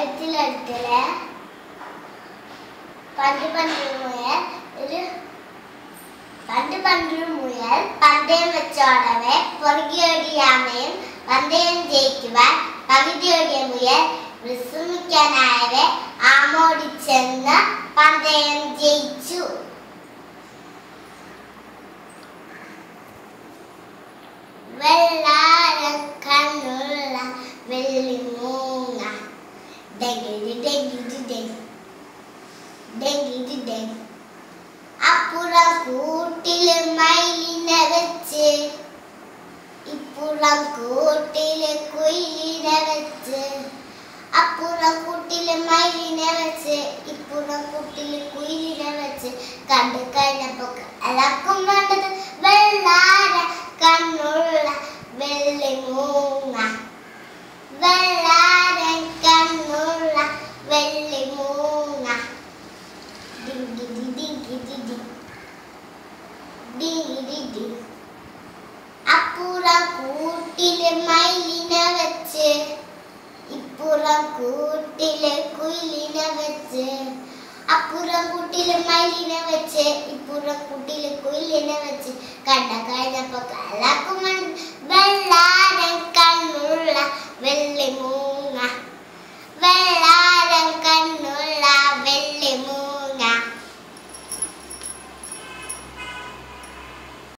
എഴുത്തിലെടുത്തിൽ പണ്ട് പണ്ടൊരു മുയൽ ഒരു പണ്ട് പണ്ടൊരു മുയൽ പന്തയം വെച്ചോടവെ പുറകിയോടിയ ആമയും പന്തയം ജയിക്കുവാൻ മുയൽ വിശ്രമിക്കാനായവെ ആമോടിച്ചെന്ന് പന്തയം ജയിച്ചു. അപ്പുറം കൂട്ടിൽ മയിലിനെ വെച്ച്. ഇപ്പുറം കൂട്ടിൽ കുയിലിനെ വെച്ച്. അപ്പുറം കൂട്ടിൽ മയിലിനെ വെച്ച്. ഇപ്പുറം കൂട്ടിൽ കുയിലിനെ വെച്ച്. കണ്ടു കഴിഞ്ഞപ്പോ എല്ലാവർക്കും ഡിങ്കിടി ഡി. അപ്പുറം കൂട്ടിൽ മയിലിനെ വെച്ച്. ഇപ്പുറം കൂട്ടിലെ കുയിലിനെ വെച്ച്. അപ്പുറം കൂട്ടിലെ മയിലിന വെച്ച്. ഇപ്പുറം കൂട്ടിലെ കുയിലിനെ വെച്ച്. കണ്ട കഴിഞ്ഞപ്പോ എല്ലാവർക്കും